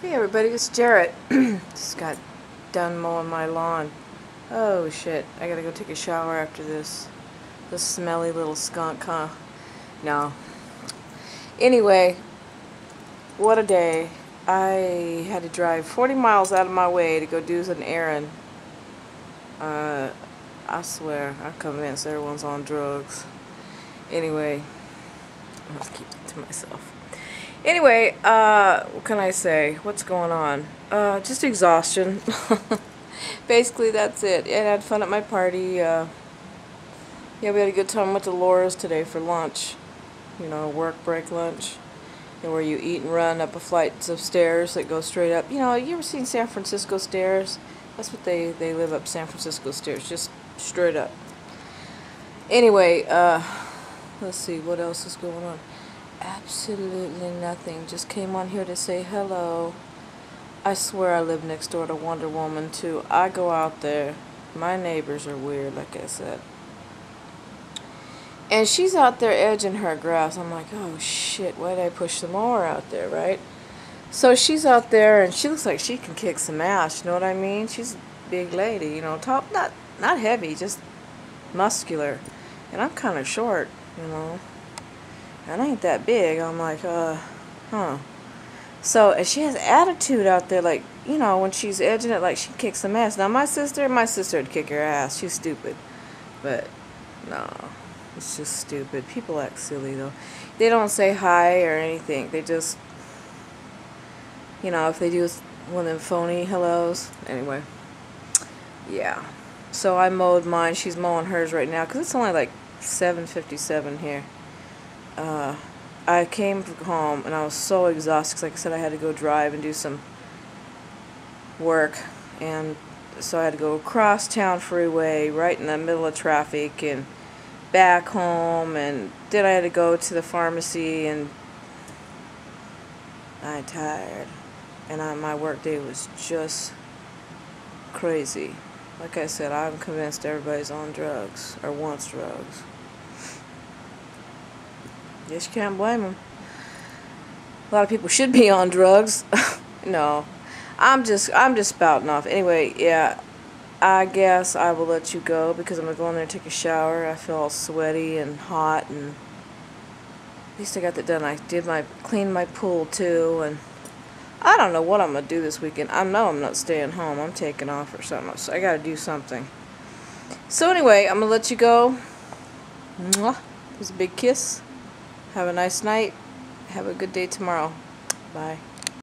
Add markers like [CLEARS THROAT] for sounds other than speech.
Hey everybody, it's Jarrett. [CLEARS THROAT] Just got done mowing my lawn. Oh shit, I gotta go take a shower after this. This smelly little skunk, huh? No. Anyway, what a day. I had to drive 40 miles out of my way to go do an errand. Uh, I swear, I'm convinced everyone's on drugs. Anyway, I'll keep it to myself. Anyway, uh, what can I say? What's going on? Uh, just exhaustion. [LAUGHS] Basically, that's it. And I had fun at my party. Uh, yeah, we had a good time with the Laura's today for lunch. You know, work break lunch. You know, where you eat and run up a flight of stairs that go straight up. You know, you ever seen San Francisco stairs? That's what they, they live up San Francisco stairs, just straight up. Anyway, uh, let's see, what else is going on? Absolutely nothing. Just came on here to say hello. I swear I live next door to Wonder Woman too. I go out there. My neighbors are weird, like I said. And she's out there edging her grass. I'm like, oh shit, why did I push the mower out there, right? So she's out there and she looks like she can kick some ass, you know what I mean? She's a big lady, you know, top not not heavy, just muscular. And I'm kind of short, you know and I ain't that big. I'm like, uh, huh. So, and she has attitude out there, like, you know, when she's edging it, like she kicks some ass. Now, my sister, my sister would kick her ass. She's stupid. But, no, it's just stupid. People act silly, though. They don't say hi or anything. They just, you know, if they do one of them phony hellos. Anyway, yeah. So I mowed mine. She's mowing hers right now because it's only like 7.57 here uh, I came home and I was so exhausted because like I said I had to go drive and do some work. And so I had to go across town freeway right in the middle of traffic and back home. And then I had to go to the pharmacy and I'm tired. And I, my work day was just crazy. Like I said I'm convinced everybody's on drugs or wants drugs Yes, you can't blame them. A lot of people should be on drugs. [LAUGHS] no, I'm just I'm just spouting off. Anyway, yeah, I guess I will let you go because I'm gonna go in there and take a shower. I feel all sweaty and hot, and at least I got that done. I did my clean my pool too, and I don't know what I'm gonna do this weekend. I know I'm not staying home. I'm taking off or something. So I gotta do something. So anyway, I'm gonna let you go. Mwah. Was a big kiss. Have a nice night. Have a good day tomorrow. Bye.